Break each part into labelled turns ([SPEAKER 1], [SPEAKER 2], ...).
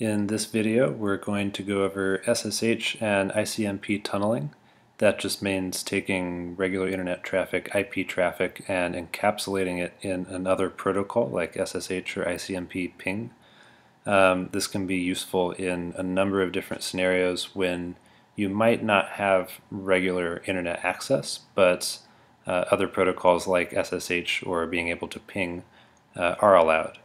[SPEAKER 1] In this video we're going to go over SSH and ICMP tunneling. That just means taking regular internet traffic, IP traffic, and encapsulating it in another protocol like SSH or ICMP ping. Um, this can be useful in a number of different scenarios when you might not have regular internet access, but uh, other protocols like SSH or being able to ping uh, are allowed.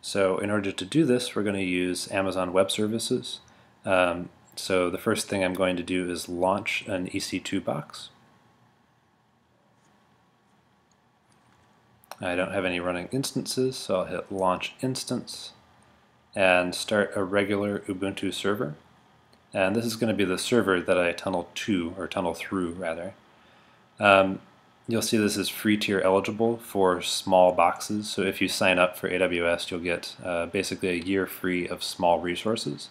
[SPEAKER 1] So in order to do this, we're going to use Amazon Web Services. Um, so the first thing I'm going to do is launch an EC2 box. I don't have any running instances, so I'll hit Launch Instance and start a regular Ubuntu server. And this is going to be the server that I tunnel to, or tunnel through, rather. Um, You'll see this is free tier eligible for small boxes. So if you sign up for AWS, you'll get uh, basically a year free of small resources.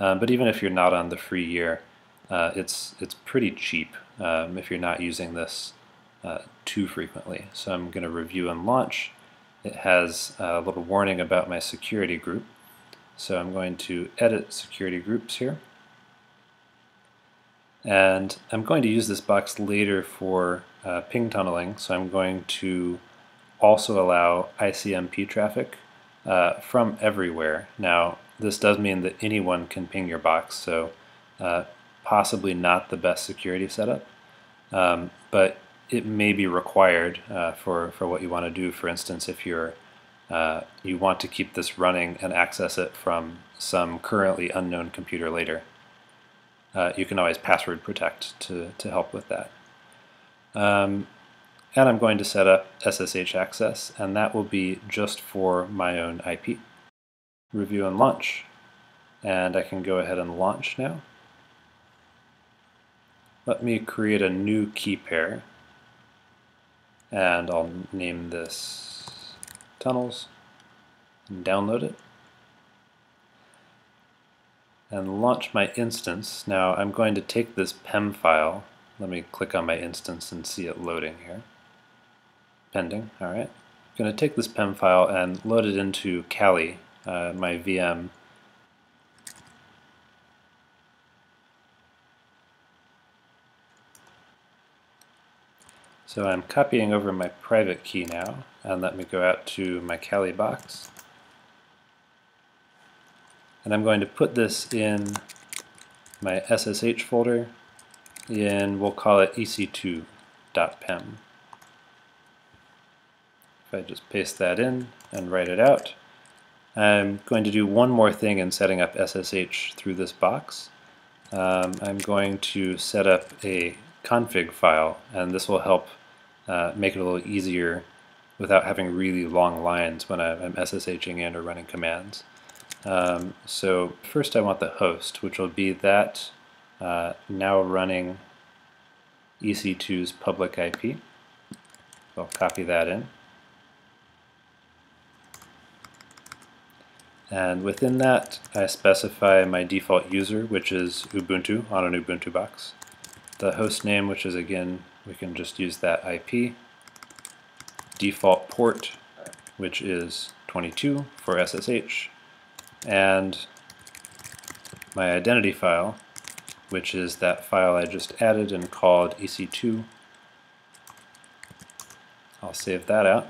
[SPEAKER 1] Um, but even if you're not on the free year, uh, it's it's pretty cheap um, if you're not using this uh, too frequently. So I'm going to review and launch. It has a little warning about my security group. So I'm going to edit security groups here. And I'm going to use this box later for uh, ping tunneling, so I'm going to also allow ICMP traffic uh, from everywhere. Now, this does mean that anyone can ping your box, so uh, possibly not the best security setup, um, but it may be required uh, for, for what you want to do. For instance, if you're uh, you want to keep this running and access it from some currently unknown computer later uh, you can always password protect to, to help with that. Um, and I'm going to set up SSH access, and that will be just for my own IP. Review and launch. And I can go ahead and launch now. Let me create a new key pair. And I'll name this tunnels and download it and launch my instance. Now I'm going to take this PEM file. Let me click on my instance and see it loading here. Pending, alright. I'm going to take this PEM file and load it into Kali, uh, my VM. So I'm copying over my private key now, and let me go out to my Kali box. And I'm going to put this in my SSH folder and we'll call it ec2.pem. If I just paste that in and write it out, I'm going to do one more thing in setting up SSH through this box. Um, I'm going to set up a config file and this will help uh, make it a little easier without having really long lines when I'm SSHing in or running commands. Um, so first I want the host, which will be that uh, now running EC2's public IP. I'll copy that in. And within that, I specify my default user, which is Ubuntu on an Ubuntu box. The host name, which is again, we can just use that IP. Default port, which is 22 for SSH and my identity file, which is that file I just added and called ec2. I'll save that out.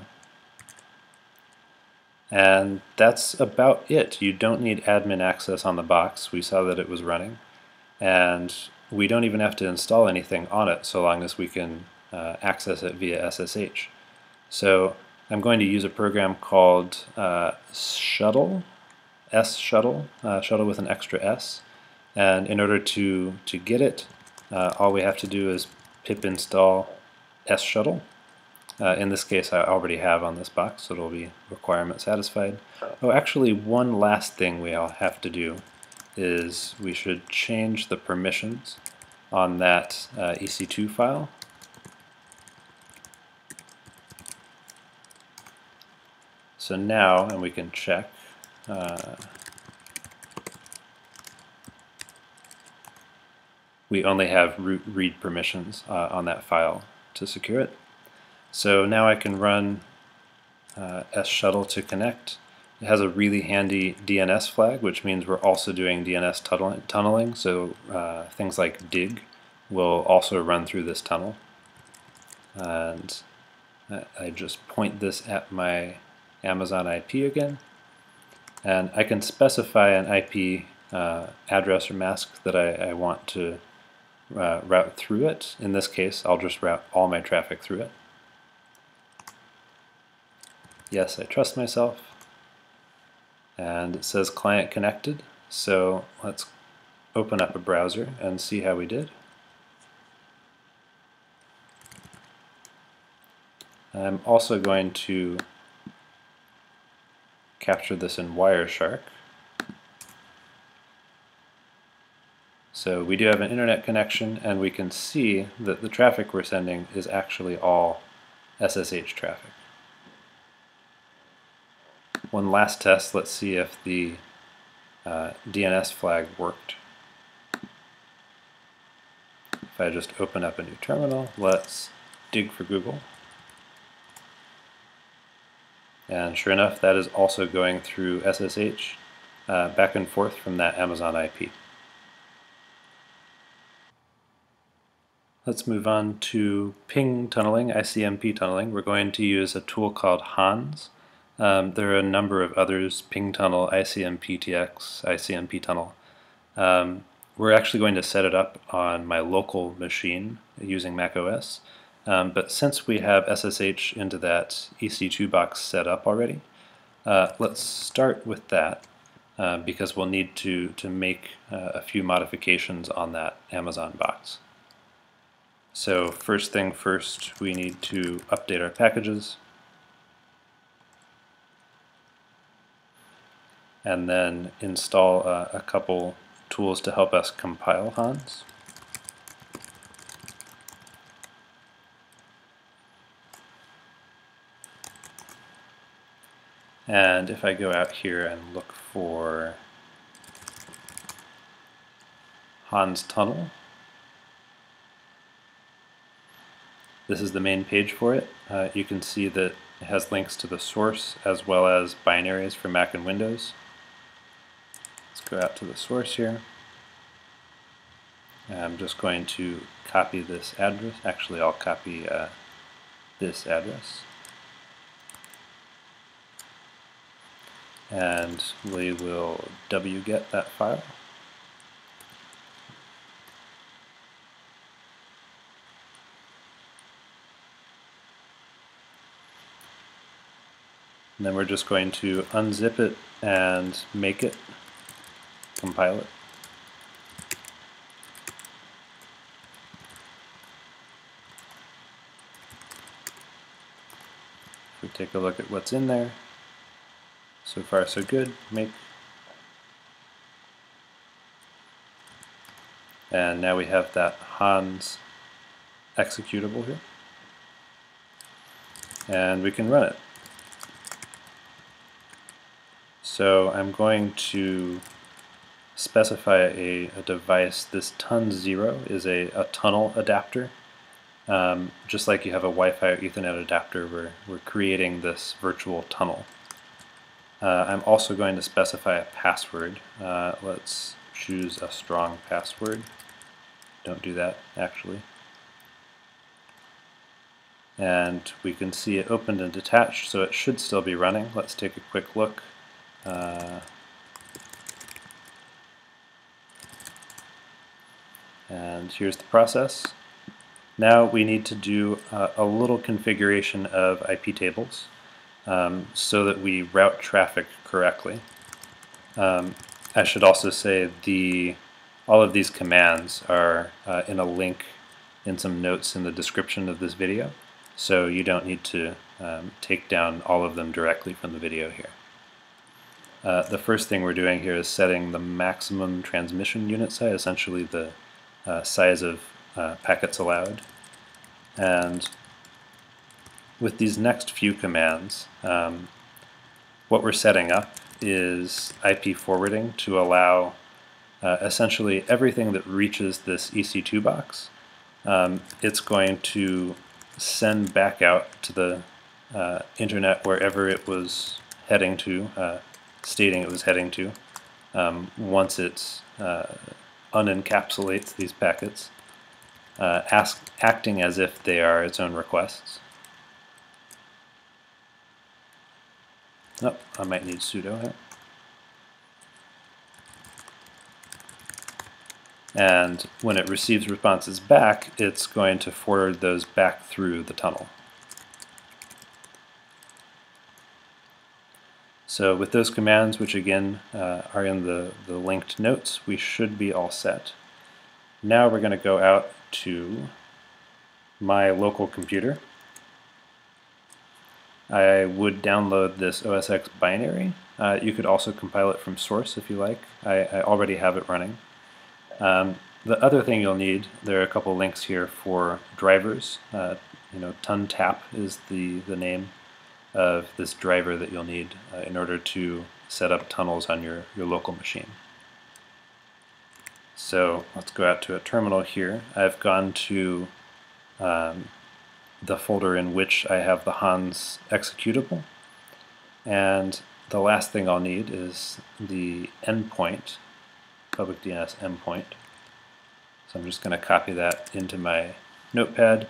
[SPEAKER 1] And that's about it. You don't need admin access on the box. We saw that it was running. And we don't even have to install anything on it so long as we can uh, access it via SSH. So I'm going to use a program called uh, Shuttle S shuttle, uh, shuttle with an extra S. And in order to, to get it, uh, all we have to do is pip install S shuttle. Uh, in this case, I already have on this box, so it'll be requirement satisfied. Oh, actually, one last thing we all have to do is we should change the permissions on that uh, EC2 file. So now, and we can check, uh, we only have root read permissions uh, on that file to secure it. So now I can run uh, shuttle to connect It has a really handy DNS flag, which means we're also doing DNS tunneling, so uh, things like dig will also run through this tunnel. And I just point this at my Amazon IP again, and I can specify an IP uh, address or mask that I, I want to uh, route through it. In this case, I'll just route all my traffic through it. Yes, I trust myself. And it says client connected, so let's open up a browser and see how we did. I'm also going to capture this in Wireshark. So we do have an internet connection and we can see that the traffic we're sending is actually all SSH traffic. One last test, let's see if the uh, DNS flag worked. If I just open up a new terminal, let's dig for Google. And sure enough, that is also going through SSH uh, back and forth from that Amazon IP. Let's move on to ping tunneling, ICMP tunneling. We're going to use a tool called Hans. Um, there are a number of others, ping tunnel, ICMPTX, ICMP tunnel. Um, we're actually going to set it up on my local machine using macOS. Um, but since we have SSH into that EC2 box set up already, uh, let's start with that uh, because we'll need to, to make uh, a few modifications on that Amazon box. So first thing first, we need to update our packages. And then install uh, a couple tools to help us compile Hans. And if I go out here and look for Hans Tunnel, this is the main page for it. Uh, you can see that it has links to the source as well as binaries for Mac and Windows. Let's go out to the source here. I'm just going to copy this address. Actually, I'll copy uh, this address. and we will wget that file. And then we're just going to unzip it and make it, compile it. We take a look at what's in there, so far so good. Make and now we have that Hans executable here. And we can run it. So I'm going to specify a, a device. This TUN0 is a, a tunnel adapter. Um, just like you have a Wi-Fi or Ethernet adapter, we're, we're creating this virtual tunnel. Uh, I'm also going to specify a password. Uh, let's choose a strong password. Don't do that, actually. And we can see it opened and detached, so it should still be running. Let's take a quick look. Uh, and here's the process. Now we need to do uh, a little configuration of IP tables um, so that we route traffic correctly. Um, I should also say the all of these commands are uh, in a link in some notes in the description of this video, so you don't need to um, take down all of them directly from the video here. Uh, the first thing we're doing here is setting the maximum transmission unit size, essentially the uh, size of uh, packets allowed. And with these next few commands, um, what we're setting up is IP forwarding to allow uh, essentially everything that reaches this EC2 box. Um, it's going to send back out to the uh, internet wherever it was heading to, stating it was heading to, um, once it uh, unencapsulates these packets, uh, ask, acting as if they are its own requests. Oh, I might need sudo here. And when it receives responses back, it's going to forward those back through the tunnel. So with those commands, which again uh, are in the, the linked notes, we should be all set. Now we're going to go out to my local computer. I would download this OSX binary. Uh, you could also compile it from source if you like. I, I already have it running. Um, the other thing you'll need, there are a couple links here for drivers. Uh, you know, TunTap is the, the name of this driver that you'll need uh, in order to set up tunnels on your, your local machine. So let's go out to a terminal here. I've gone to um, the folder in which I have the Hans executable. And the last thing I'll need is the endpoint, public DNS endpoint. So I'm just going to copy that into my notepad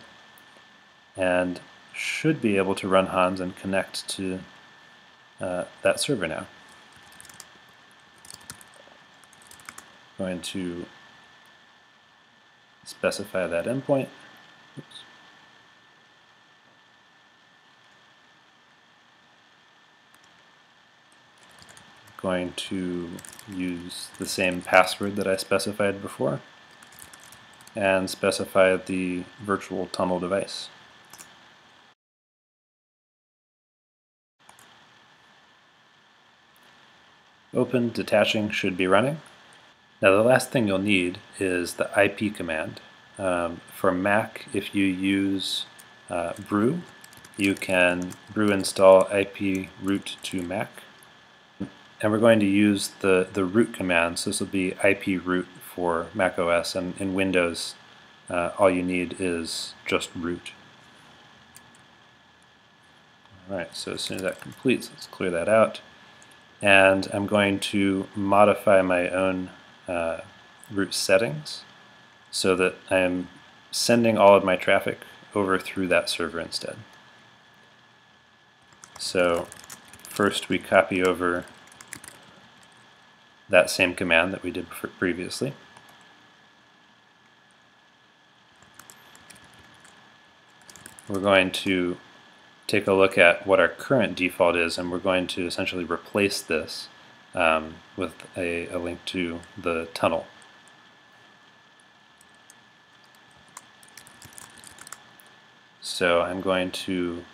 [SPEAKER 1] and should be able to run Hans and connect to uh, that server now. Going to specify that endpoint. Oops. Going to use the same password that I specified before and specify the virtual tunnel device. Open detaching should be running. Now the last thing you'll need is the IP command. Um, for Mac, if you use uh, brew, you can brew install IP root to Mac. And we're going to use the, the route command, so this will be IP route for Mac OS, and in Windows, uh, all you need is just route. Alright, so as soon as that completes, let's clear that out and I'm going to modify my own uh, route settings so that I'm sending all of my traffic over through that server instead. So first we copy over that same command that we did previously. We're going to take a look at what our current default is and we're going to essentially replace this um, with a, a link to the tunnel. So I'm going to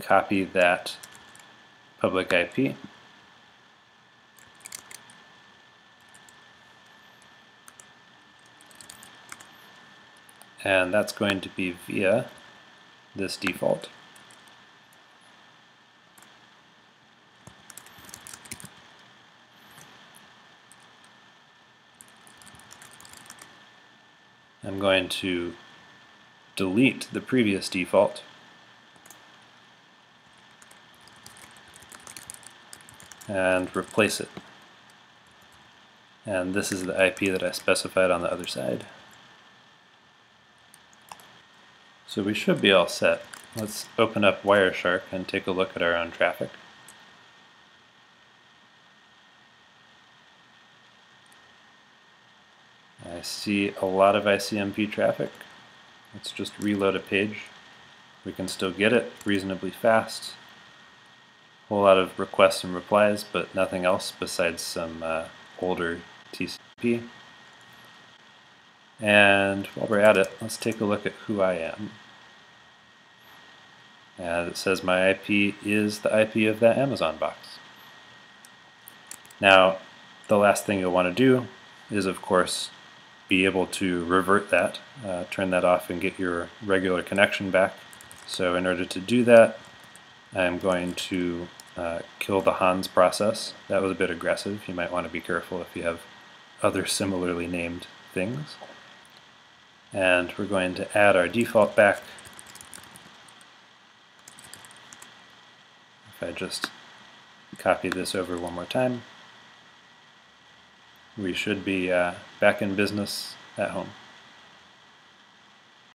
[SPEAKER 1] copy that public IP and that's going to be via this default. I'm going to delete the previous default and replace it. And this is the IP that I specified on the other side. So we should be all set. Let's open up Wireshark and take a look at our own traffic. I see a lot of ICMP traffic. Let's just reload a page. We can still get it reasonably fast. A whole lot of requests and replies, but nothing else besides some uh, older TCP. And while we're at it, let's take a look at who I am. And it says my IP is the IP of that Amazon box. Now, the last thing you'll want to do is, of course, be able to revert that, uh, turn that off and get your regular connection back. So in order to do that, I'm going to uh, kill the Hans process. That was a bit aggressive. You might want to be careful if you have other similarly named things. And we're going to add our default back If I just copy this over one more time, we should be uh, back in business at home.